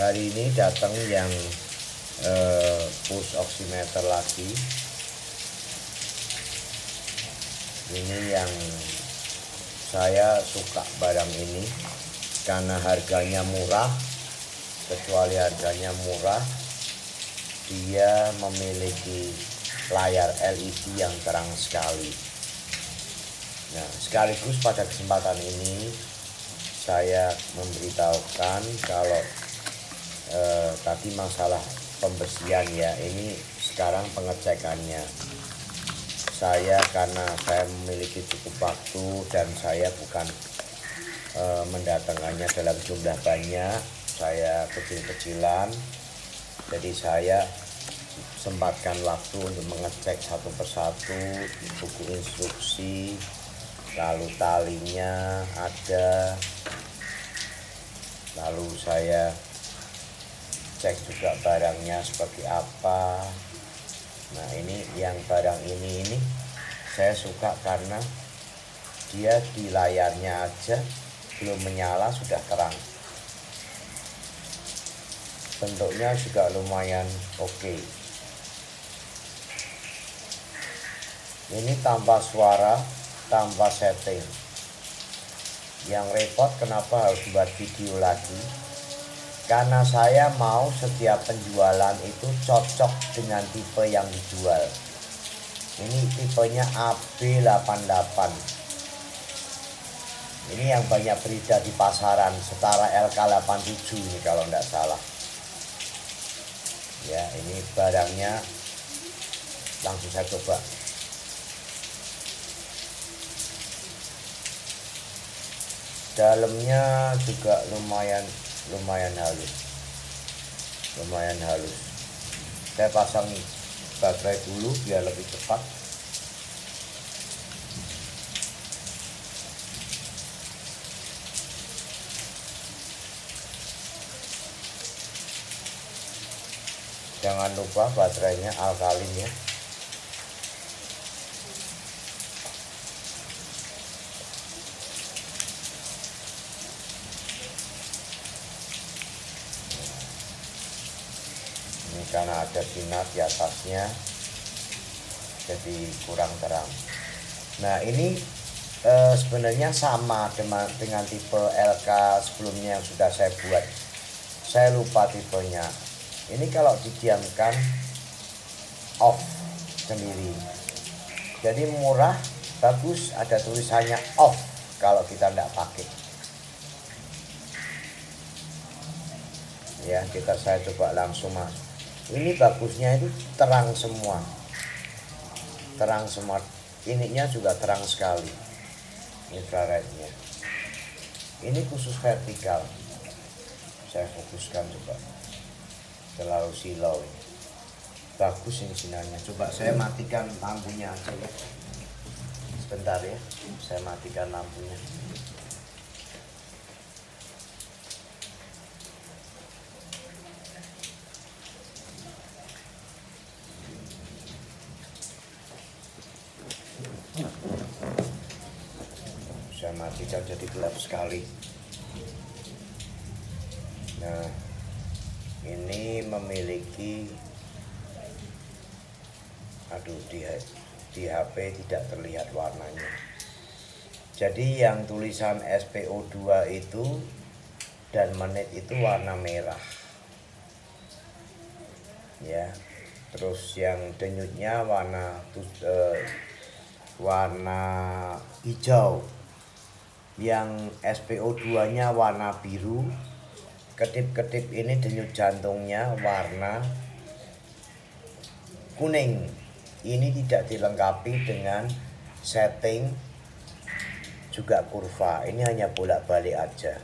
hari ini datang yang eh, push oximeter lagi. Ini yang saya suka barang ini karena harganya murah kecuali harganya murah dia memiliki layar LED yang terang sekali. Nah sekaligus pada kesempatan ini saya memberitahukan kalau eh, tadi masalah pembersihan ya ini sekarang pengecekannya. Saya karena saya memiliki cukup waktu dan saya bukan e, mendatangkannya dalam jumlah banyak saya kecil-kecilan. Jadi saya sempatkan waktu untuk mengecek satu persatu buku instruksi lalu talinya ada lalu saya cek juga barangnya seperti apa. Nah ini yang barang ini ini saya suka karena dia di layarnya aja belum menyala sudah terang bentuknya juga lumayan oke. Okay. ini tanpa suara tanpa setting. Yang repot kenapa harus buat video lagi karena saya mau setiap penjualan itu cocok dengan tipe yang dijual. Ini tipenya AB88 ini yang banyak beredar di pasaran setara LK87 ini kalau tidak salah. Ya ini barangnya. Langsung saya coba. Dalamnya juga lumayan lumayan halus. Lumayan halus. Saya pasang baterai dulu biar lebih cepat. Jangan lupa baterainya alkalin ya karena ada sinar di atasnya jadi kurang terang. Nah ini e, sebenarnya sama dengan, dengan tipe LK sebelumnya yang sudah saya buat. Saya lupa tipenya. Ini kalau didiamkan off sendiri. Jadi murah bagus ada tulisannya off kalau kita tidak pakai. Ya kita saya coba langsung masuk ini bagusnya itu terang semua. Terang semua. Ininya juga terang sekali infrarednya. Ini khusus vertikal. Saya fokuskan coba. Terlalu silau bagus ini sinarnya coba saya matikan lampunya. Aja ya sebentar ya. Saya matikan lampunya saya matikan jadi gelap sekali. Nah ini memiliki aduh di, di HP tidak terlihat warnanya. Jadi yang tulisan SPO2 itu dan menit itu warna merah. Ya terus yang denyutnya warna uh, warna hijau yang SPO2 nya warna biru. Ketip-ketip ini denyut jantungnya warna kuning. Ini tidak dilengkapi dengan setting juga kurva. Ini hanya bolak-balik aja.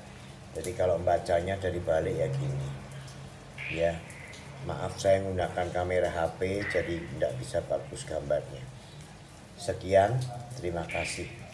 Jadi kalau bacanya dari balik ya gini. Ya maaf saya menggunakan kamera HP jadi tidak bisa bagus gambarnya. Sekian terima kasih